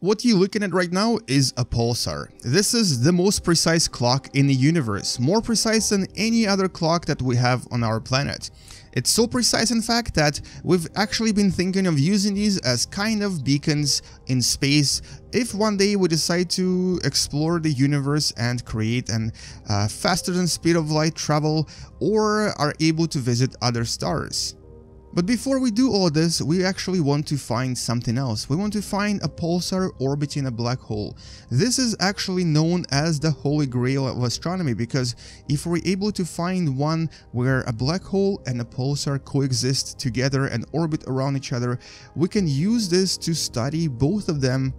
What you're looking at right now is a pulsar. This is the most precise clock in the universe, more precise than any other clock that we have on our planet. It's so precise in fact that we've actually been thinking of using these as kind of beacons in space if one day we decide to explore the universe and create an uh, faster than speed of light travel or are able to visit other stars. But before we do all this, we actually want to find something else. We want to find a pulsar orbiting a black hole. This is actually known as the holy grail of astronomy because if we're able to find one where a black hole and a pulsar coexist together and orbit around each other, we can use this to study both of them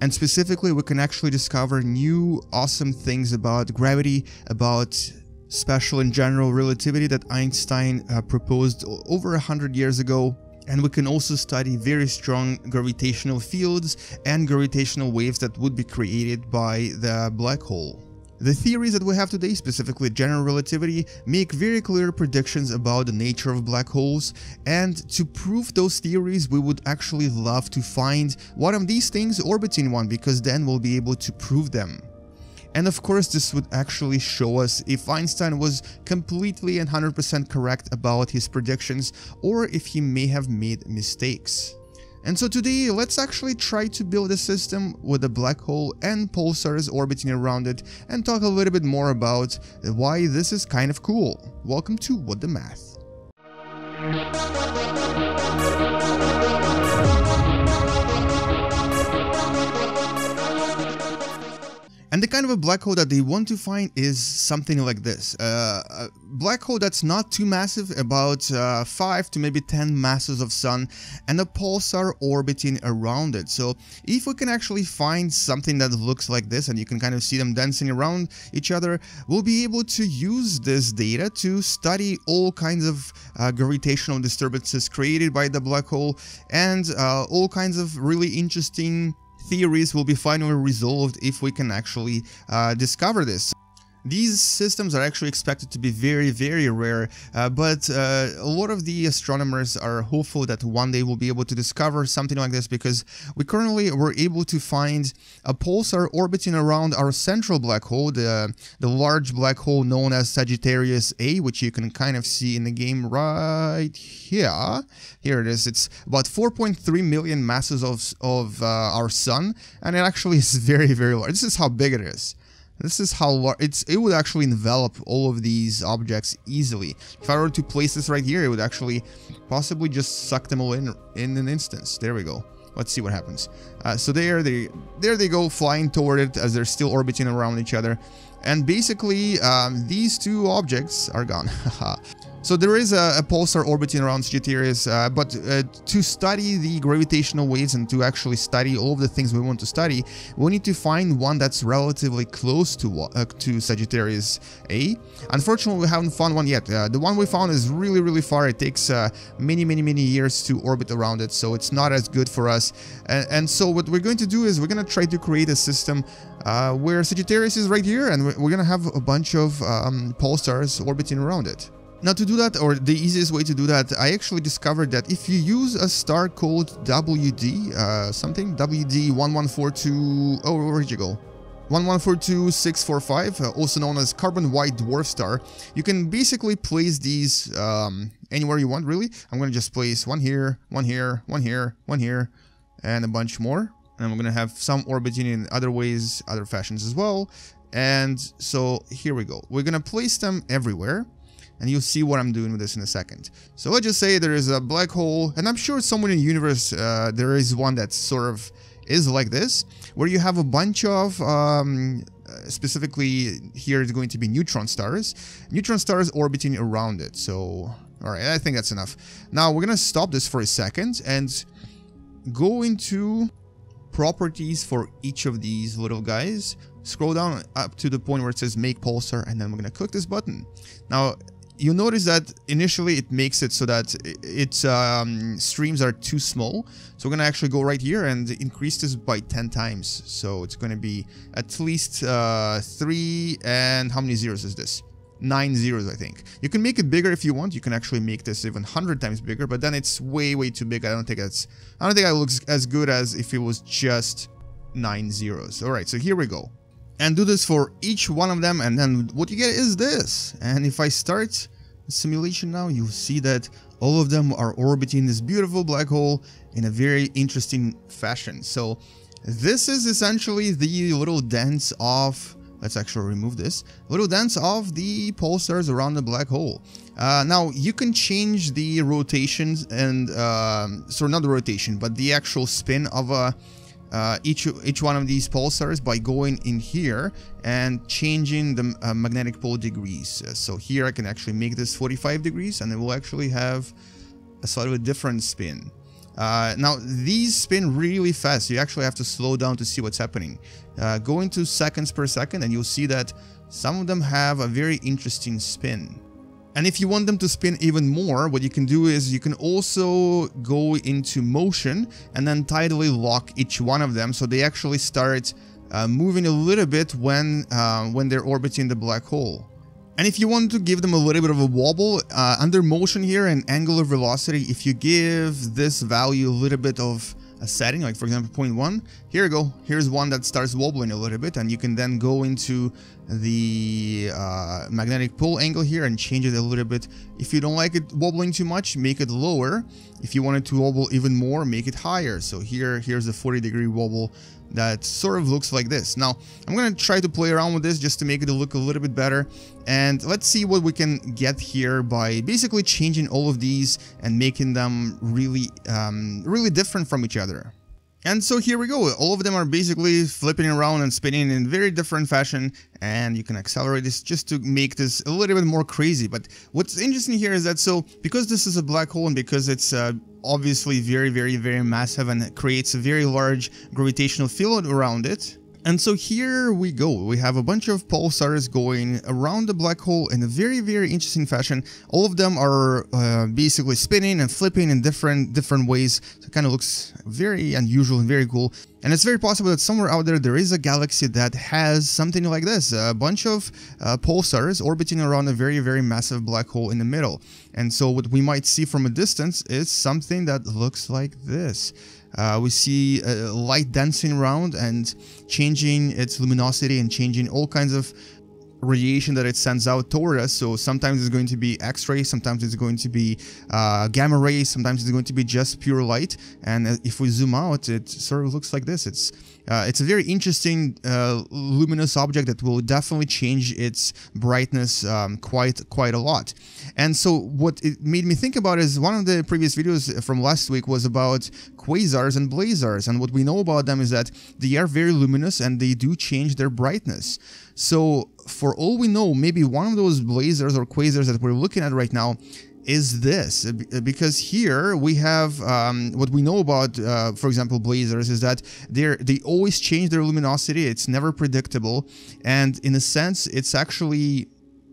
and specifically we can actually discover new awesome things about gravity, about special and general relativity that Einstein uh, proposed over a hundred years ago. And we can also study very strong gravitational fields and gravitational waves that would be created by the black hole. The theories that we have today, specifically general relativity, make very clear predictions about the nature of black holes, and to prove those theories we would actually love to find one of these things orbiting one because then we'll be able to prove them. And of course this would actually show us if Einstein was completely and 100% correct about his predictions or if he may have made mistakes. And so today, let's actually try to build a system with a black hole and pulsars orbiting around it and talk a little bit more about why this is kind of cool. Welcome to What Da Math. And the kind of a black hole that they want to find is something like this. Uh, a black hole that's not too massive, about uh, 5 to maybe 10 masses of sun, and a pulsar orbiting around it. So if we can actually find something that looks like this, and you can kind of see them dancing around each other, we'll be able to use this data to study all kinds of uh, gravitational disturbances created by the black hole, and uh, all kinds of really interesting theories will be finally resolved if we can actually uh, discover this. These systems are actually expected to be very, very rare, uh, but uh, a lot of the astronomers are hopeful that one day we'll be able to discover something like this because we currently were able to find a pulsar orbiting around our central black hole, the, the large black hole known as Sagittarius A, which you can kind of see in the game right here. Here it is. It's about 4.3 million masses of, of uh, our sun, and it actually is very, very large. This is how big it is. This is how large it's it would actually envelop all of these objects easily. If I were to place this right here, it would actually possibly just suck them all in in an instance. There we go. Let's see what happens. Uh, so there they there they go flying toward it as they're still orbiting around each other. And basically, um, these two objects are gone. So there is a, a pulsar orbiting around Sagittarius, uh, but uh, to study the gravitational waves and to actually study all of the things we want to study, we need to find one that's relatively close to uh, to Sagittarius A. Unfortunately, we haven't found one yet. Uh, the one we found is really, really far. It takes uh, many, many, many years to orbit around it, so it's not as good for us. And, and so what we're going to do is we're going to try to create a system uh, where Sagittarius is right here, and we're going to have a bunch of um, pulsars orbiting around it. Now to do that, or the easiest way to do that, I actually discovered that if you use a star called WD, uh, something, WD1142, oh, where'd you go? 1142645, uh, also known as carbon white dwarf star, you can basically place these um, anywhere you want, really. I'm going to just place one here, one here, one here, one here, and a bunch more. And I'm going to have some orbiting in other ways, other fashions as well. And so here we go. We're going to place them everywhere and you'll see what I'm doing with this in a second. So let's just say there is a black hole, and I'm sure somewhere in the universe uh, there is one that sort of is like this, where you have a bunch of, um, specifically here is going to be neutron stars, neutron stars orbiting around it. So, alright, I think that's enough. Now we're gonna stop this for a second and go into properties for each of these little guys scroll down up to the point where it says make pulsar and then we're gonna click this button now you'll notice that initially it makes it so that its um, streams are too small. So we're going to actually go right here and increase this by 10 times. So it's going to be at least uh, 3 and how many zeros is this? 9 zeros I think. You can make it bigger if you want. You can actually make this even 100 times bigger, but then it's way way too big. I don't think that's I don't think it looks as good as if it was just nine zeros. All right, so here we go. And do this for each one of them, and then what you get is this. And if I start simulation now, you'll see that all of them are orbiting this beautiful black hole in a very interesting fashion. So this is essentially the little dance of let's actually remove this little dance of the pulsars around the black hole uh, now you can change the rotations and uh, so not the rotation but the actual spin of a uh, each each one of these pulsars by going in here and changing the uh, magnetic pole degrees uh, so here I can actually make this 45 degrees and it will actually have a sort of a different spin uh, now, these spin really fast. You actually have to slow down to see what's happening. Uh, go into seconds per second and you'll see that some of them have a very interesting spin. And if you want them to spin even more, what you can do is you can also go into motion and then tidally lock each one of them so they actually start uh, moving a little bit when, uh, when they're orbiting the black hole. And if you want to give them a little bit of a wobble, uh, under motion here and angular velocity, if you give this value a little bit of a setting, like for example 0.1, here you go, here's one that starts wobbling a little bit and you can then go into the uh, magnetic pole angle here and change it a little bit. If you don't like it wobbling too much, make it lower. If you want it to wobble even more, make it higher. So here, here's a 40 degree wobble that sort of looks like this. Now, I'm to try to play around with this just to make it look a little bit better. And let's see what we can get here by basically changing all of these and making them really, um, really different from each other. And so here we go, all of them are basically flipping around and spinning in very different fashion and you can accelerate this just to make this a little bit more crazy. But what's interesting here is that so because this is a black hole and because it's uh, obviously very very very massive and creates a very large gravitational field around it, and so here we go, we have a bunch of pulsars going around the black hole in a very very interesting fashion. All of them are uh, basically spinning and flipping in different different ways, so it kind of looks very unusual and very cool. And it's very possible that somewhere out there there is a galaxy that has something like this, a bunch of uh, pulsars orbiting around a very very massive black hole in the middle. And so what we might see from a distance is something that looks like this. Uh, we see uh, light dancing around and changing its luminosity and changing all kinds of radiation that it sends out toward us. So sometimes it's going to be X-ray, sometimes it's going to be uh, gamma rays, sometimes it's going to be just pure light. And uh, if we zoom out, it sort of looks like this. It's uh, it's a very interesting uh, luminous object that will definitely change its brightness um, quite quite a lot. And so what it made me think about is one of the previous videos from last week was about quasars and blazars. And what we know about them is that they are very luminous and they do change their brightness. So for all we know, maybe one of those blazars or quasars that we're looking at right now is this uh, because here we have um, what we know about uh, for example blazars is that they they always change their luminosity. It's never predictable. And in a sense it's actually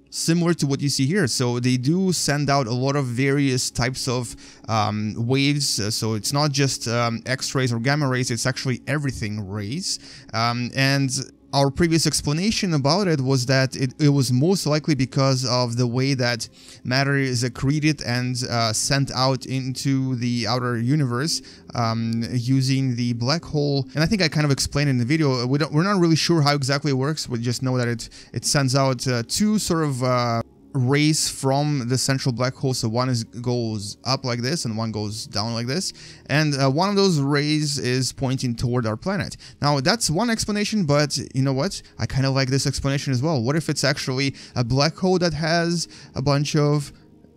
similar to what you see here. So they do send out a lot of various types of um, waves. Uh, so it's not just um, x-rays or gamma rays. It's actually everything rays. Um, and our previous explanation about it was that it, it, was most likely because of the way that matter is accreted and uh, sent out into the outer universe um, using the black hole. And I think I kind of explained in the video, we are not really sure how exactly it works. We just know that it, it sends out uh, two sort of uh, rays from the central black hole. So one is goes up like this and one goes down like this. And uh, one of those rays is pointing toward our planet. Now that's one explanation, but you know what? I kind of like this explanation as well. What if it's actually a black hole that has a bunch of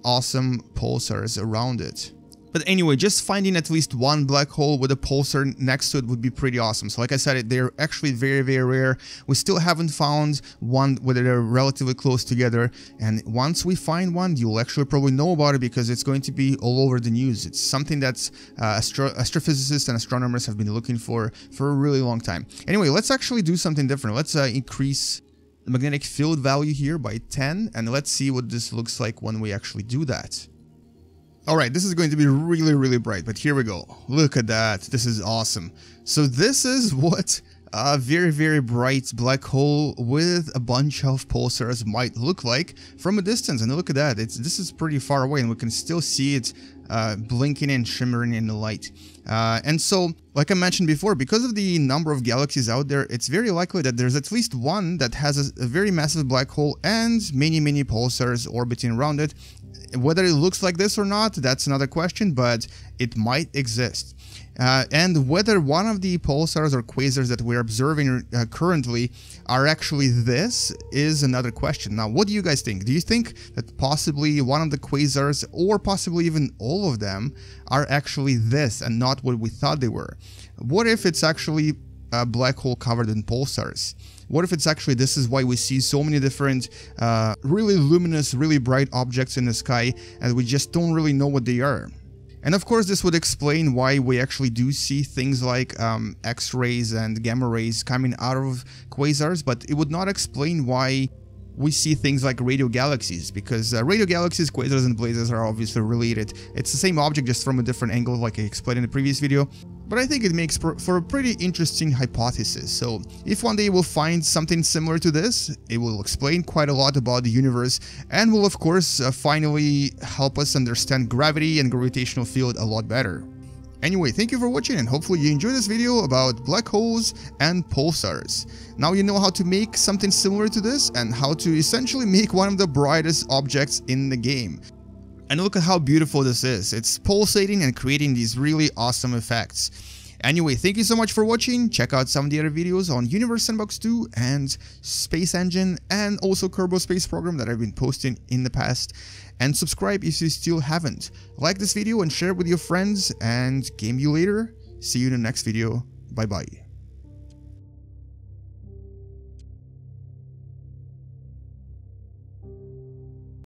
awesome pulsars around it? But anyway, just finding at least one black hole with a pulsar next to it would be pretty awesome. So like I said, they're actually very, very rare. We still haven't found one where they're relatively close together. And once we find one, you'll actually probably know about it because it's going to be all over the news. It's something that uh, astro astrophysicists and astronomers have been looking for for a really long time. Anyway, let's actually do something different. Let's uh, increase the magnetic field value here by 10 and let's see what this looks like when we actually do that. Alright, this is going to be really, really bright, but here we go. Look at that. This is awesome. So this is what a very very bright black hole with a bunch of pulsars might look like from a distance and look at that it's this is pretty far away and we can still see it uh, blinking and shimmering in the light uh, and so like I mentioned before because of the number of galaxies out there it's very likely that there's at least one that has a, a very massive black hole and many many pulsars orbiting around it whether it looks like this or not that's another question but it might exist uh, and whether one of the pulsars or quasars that we're observing uh, currently are actually this is another question. Now, what do you guys think? Do you think that possibly one of the quasars, or possibly even all of them, are actually this and not what we thought they were? What if it's actually black hole covered in pulsars? What if it's actually this is why we see so many different uh, really luminous, really bright objects in the sky and we just don't really know what they are? And of course this would explain why we actually do see things like um, X-rays and gamma rays coming out of quasars, but it would not explain why we see things like radio galaxies, because uh, radio galaxies, quasars, and blazars are obviously related. It's the same object just from a different angle like I explained in the previous video, but I think it makes for a pretty interesting hypothesis. So if one day we'll find something similar to this, it will explain quite a lot about the universe and will of course uh, finally help us understand gravity and gravitational field a lot better. Anyway, thank you for watching and hopefully you enjoyed this video about black holes and pulsars. Now you know how to make something similar to this and how to essentially make one of the brightest objects in the game. And look at how beautiful this is. It's pulsating and creating these really awesome effects. Anyway, thank you so much for watching. Check out some of the other videos on Universe Sandbox 2 and Space Engine and also Kerbal Space Program that I've been posting in the past. And subscribe if you still haven't. Like this video and share it with your friends and game you later. See you in the next video. Bye bye.